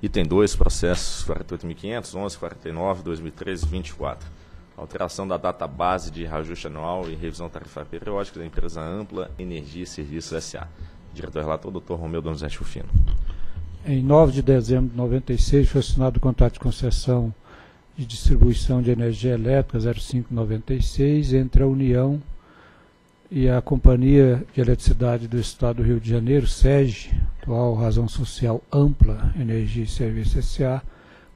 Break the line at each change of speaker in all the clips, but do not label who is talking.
Item 2, processos 48.500, 1149, 2013 24. Alteração da data base de reajuste anual e revisão tarifária periódica da empresa Ampla Energia e Serviços S.A. Diretor relator, doutor Romeu Donizete Rufino.
Em 9 de dezembro de 96 foi assinado o contrato de concessão de distribuição de energia elétrica 0596 entre a União e a Companhia de Eletricidade do Estado do Rio de Janeiro, SEG, atual Razão Social Ampla Energia e Serviços S.A.,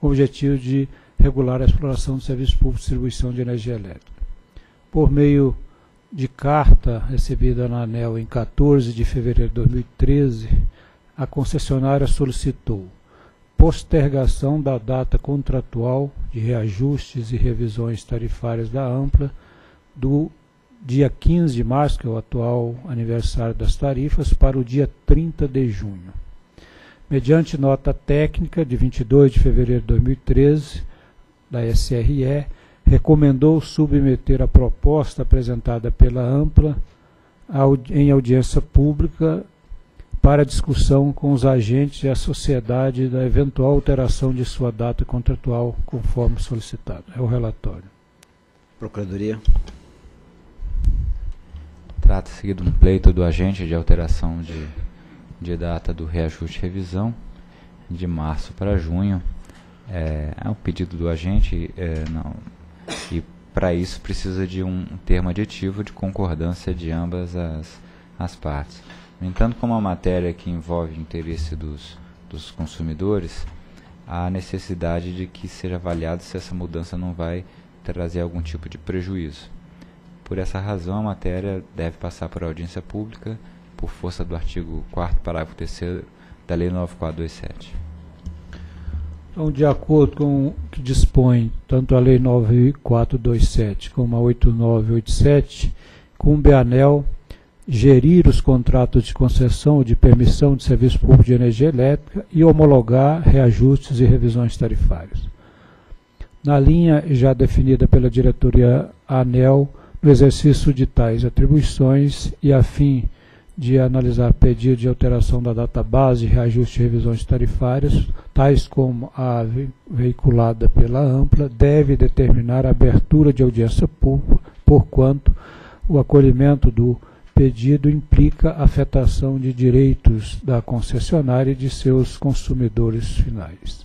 com o objetivo de regular a exploração do serviço público de distribuição de energia elétrica. Por meio de carta recebida na ANEL em 14 de fevereiro de 2013, a concessionária solicitou postergação da data contratual de reajustes e revisões tarifárias da Ampla do dia 15 de março, que é o atual aniversário das tarifas, para o dia 30 de junho. Mediante nota técnica de 22 de fevereiro de 2013, da SRE, recomendou submeter a proposta apresentada pela Ampla em audiência pública para discussão com os agentes e a sociedade da eventual alteração de sua data contratual, conforme solicitado. É o relatório.
Procuradoria.
Trata-se de um pleito do agente de alteração de, de data do reajuste e revisão de março para junho é, é um pedido do agente é, não, e para isso precisa de um termo aditivo de concordância de ambas as, as partes. No entanto, como a matéria que envolve o interesse dos, dos consumidores, há necessidade de que seja avaliado se essa mudança não vai trazer algum tipo de prejuízo. Por essa razão, a matéria deve passar por audiência pública por força do artigo 4 parágrafo 3 da Lei 9427.
Então, de acordo com o que dispõe tanto a Lei 9427 como a 8987, cumpre a ANEL gerir os contratos de concessão de permissão de serviço público de energia elétrica e homologar reajustes e revisões tarifárias. Na linha já definida pela diretoria ANEL, no exercício de tais atribuições e a fim de analisar pedido de alteração da data base, reajuste e revisões tarifárias, tais como a veiculada pela Ampla, deve determinar a abertura de audiência pública, porquanto o acolhimento do pedido implica afetação de direitos da concessionária e de seus consumidores finais.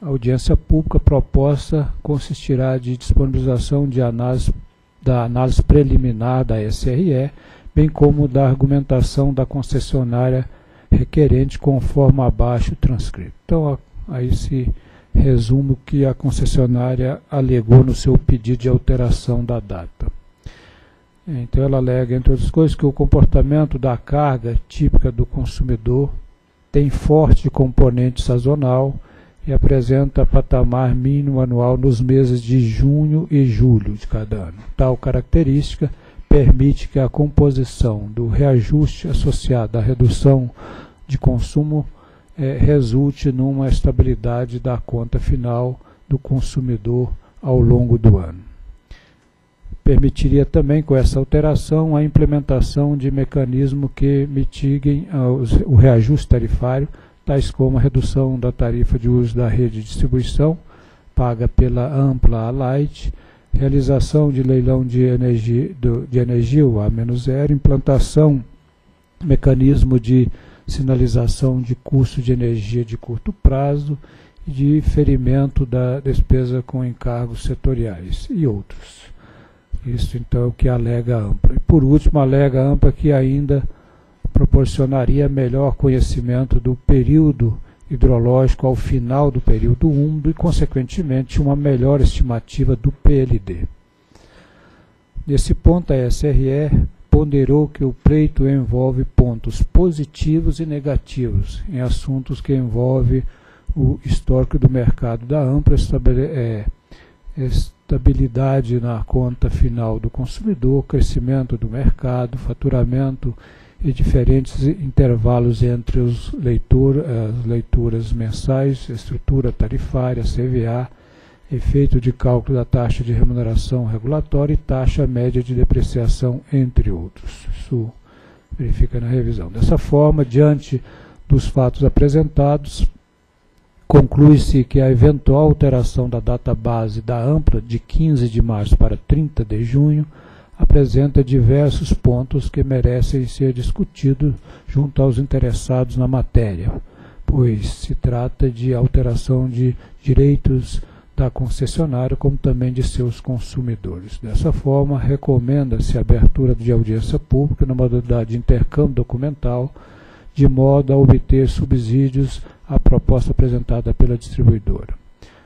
A audiência pública proposta consistirá de disponibilização de análise, da análise preliminar da SRE, bem como da argumentação da concessionária requerente, conforme abaixo transcrito. Então, aí se resume o que a concessionária alegou no seu pedido de alteração da data. Então, ela alega, entre outras coisas, que o comportamento da carga típica do consumidor tem forte componente sazonal e apresenta patamar mínimo anual nos meses de junho e julho de cada ano. Tal característica permite que a composição do reajuste associado à redução de consumo é, resulte numa estabilidade da conta final do consumidor ao longo do ano. Permitiria também, com essa alteração, a implementação de mecanismos que mitiguem o reajuste tarifário, tais como a redução da tarifa de uso da rede de distribuição, paga pela Ampla Light, realização de leilão de energia, do, de energia o A-0, implantação mecanismo de sinalização de custo de energia de curto prazo e de ferimento da despesa com encargos setoriais e outros. Isso então é o que alega a AMPA. E por último, alega a AMPA que ainda proporcionaria melhor conhecimento do período hidrológico ao final do período úmido e, consequentemente, uma melhor estimativa do PLD. Nesse ponto, a SRE ponderou que o pleito envolve pontos positivos e negativos em assuntos que envolvem o histórico do mercado da ampla é, estabilidade na conta final do consumidor, crescimento do mercado, faturamento e diferentes intervalos entre os leitor, as leituras mensais, estrutura tarifária, CVA, efeito de cálculo da taxa de remuneração regulatória e taxa média de depreciação, entre outros. Isso verifica na revisão. Dessa forma, diante dos fatos apresentados, conclui-se que a eventual alteração da data base da ampla de 15 de março para 30 de junho apresenta diversos pontos que merecem ser discutidos junto aos interessados na matéria, pois se trata de alteração de direitos da concessionária, como também de seus consumidores. Dessa forma, recomenda-se a abertura de audiência pública na modalidade de intercâmbio documental, de modo a obter subsídios à proposta apresentada pela distribuidora.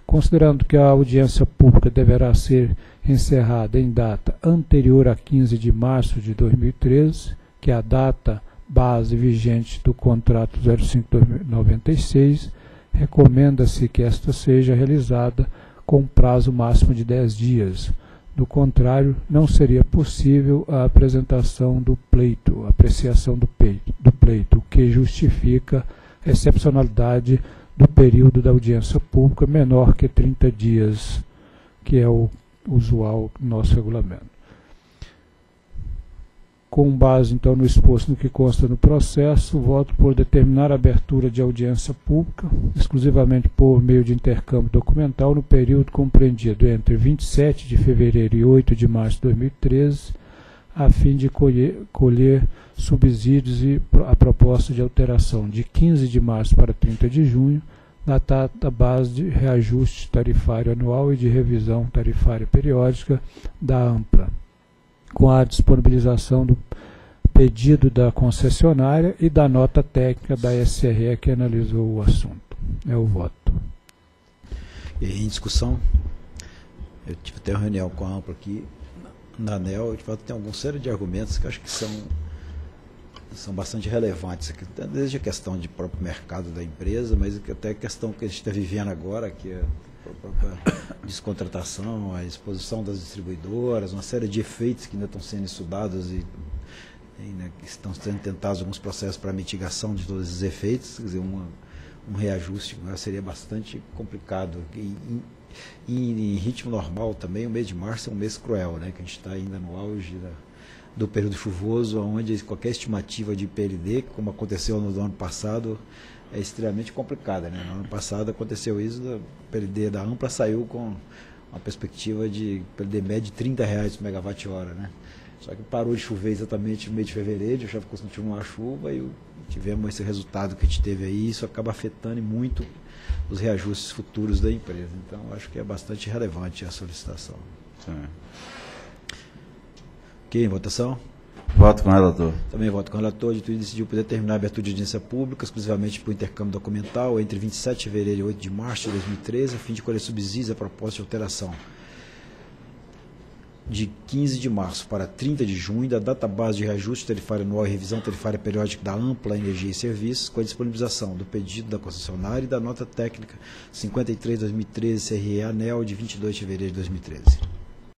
Considerando que a audiência pública deverá ser encerrada em data anterior a 15 de março de 2013, que é a data base vigente do contrato 0596, recomenda-se que esta seja realizada com prazo máximo de 10 dias. Do contrário, não seria possível a apresentação do pleito, a apreciação do, do pleito, o que justifica a excepcionalidade do período da audiência pública menor que 30 dias, que é o usual no nosso regulamento. Com base então no exposto no que consta no processo, voto por determinar a abertura de audiência pública, exclusivamente por meio de intercâmbio documental, no período compreendido entre 27 de fevereiro e 8 de março de 2013, a fim de colher, colher subsídios e a proposta de alteração de 15 de março para 30 de junho da data base de reajuste tarifário anual e de revisão tarifária periódica da AMPLA com a disponibilização do pedido da concessionária e da nota técnica da SRE que analisou o assunto. É o voto.
E em discussão, eu tive até uma reunião com a AMPA aqui, na ANEL, de fato tem alguma série de argumentos que acho que são, são bastante relevantes, desde a questão de próprio mercado da empresa, mas até a questão que a gente está vivendo agora, que é a descontratação, a exposição das distribuidoras, uma série de efeitos que ainda estão sendo estudados e, e né, estão sendo tentados alguns processos para mitigação de todos esses efeitos, quer dizer, uma, um reajuste né, seria bastante complicado. E, e, em ritmo normal também, o mês de março é um mês cruel, né, que a gente está ainda no auge da, do período chuvoso, onde qualquer estimativa de PLD, como aconteceu no ano passado, é extremamente complicada. Né? No ano passado aconteceu isso, o PLD da Ampla saiu com uma perspectiva de PLD médio de 30 reais por megawatt hora. Né? Só que parou de chover exatamente no mês de fevereiro, já ficou continuar a chuva e tivemos esse resultado que a gente teve aí. Isso acaba afetando muito os reajustes futuros da empresa. Então, acho que é bastante relevante a solicitação. Sim. Ok, votação?
Voto com o relator.
Também voto com o relator. De tudo decidiu por determinar a abertura de audiência pública exclusivamente por intercâmbio documental entre 27 de fevereiro e 8 de março de 2013, a fim de colher subsídios à proposta de alteração de 15 de março para 30 de junho da data base de reajuste tarifário anual e revisão tarifária periódica da Ampla Energia e Serviços, com a disponibilização do pedido da concessionária e da nota técnica 53-2013 CRE ANEL de 22 de fevereiro de 2013.